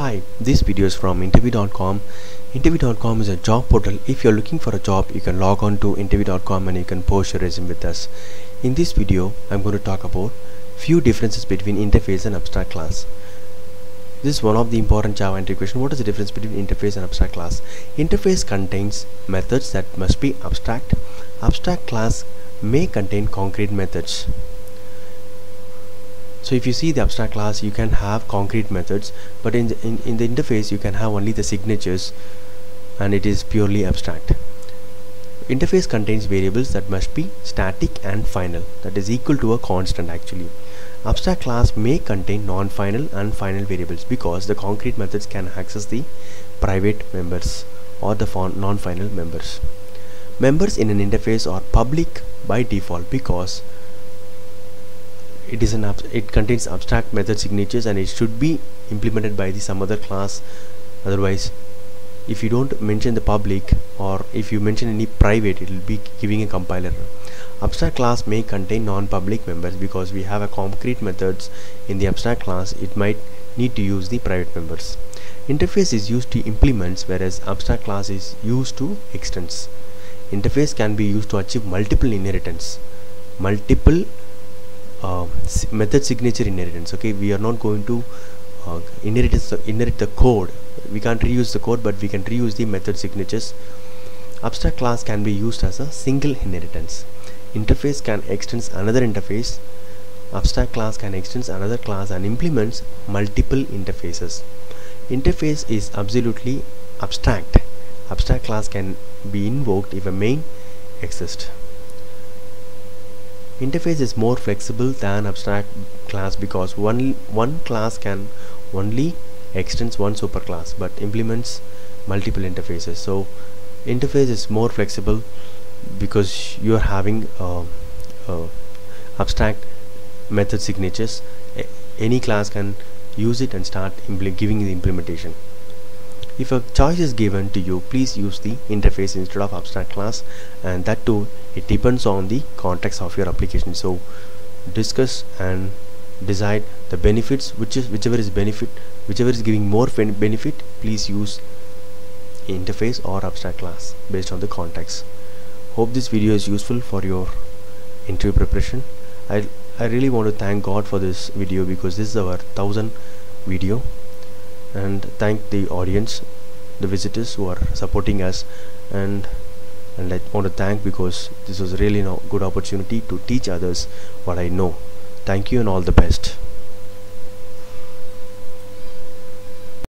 Hi, this video is from interview.com. Interview.com is a job portal. If you're looking for a job, you can log on to interview.com and you can post your resume with us. In this video, I'm going to talk about few differences between interface and abstract class. This is one of the important Java question. What is the difference between interface and abstract class? Interface contains methods that must be abstract. Abstract class may contain concrete methods so if you see the abstract class you can have concrete methods but in the, in, in the interface you can have only the signatures and it is purely abstract. Interface contains variables that must be static and final that is equal to a constant actually. Abstract class may contain non-final and final variables because the concrete methods can access the private members or the non-final members. Members in an interface are public by default because it is an it contains abstract method signatures and it should be implemented by the some other class. Otherwise if you don't mention the public or if you mention any private it will be giving a compiler. Abstract class may contain non-public members because we have a concrete methods in the abstract class. It might need to use the private members. Interface is used to implements whereas abstract class is used to extends interface can be used to achieve multiple inheritance multiple uh, method signature inheritance okay? We are not going to uh, inherit, inherit the code. We can't reuse the code but we can reuse the method signatures. Abstract class can be used as a single inheritance. Interface can extend another interface. Abstract class can extend another class and implements multiple interfaces. Interface is absolutely abstract. Abstract class can be invoked if a main exists interface is more flexible than abstract class because one one class can only extends one superclass but implements multiple interfaces. So interface is more flexible because you're having uh, uh, abstract method signatures. A any class can use it and start giving the implementation if a choice is given to you, please use the interface instead of abstract class and that too it depends on the context of your application. So discuss and decide the benefits which is whichever is benefit whichever is giving more benefit please use interface or abstract class based on the context. Hope this video is useful for your interview preparation. I, I really want to thank God for this video because this is our thousand video and thank the audience the visitors who are supporting us. And and I want to thank because this was really a good opportunity to teach others what I know. Thank you and all the best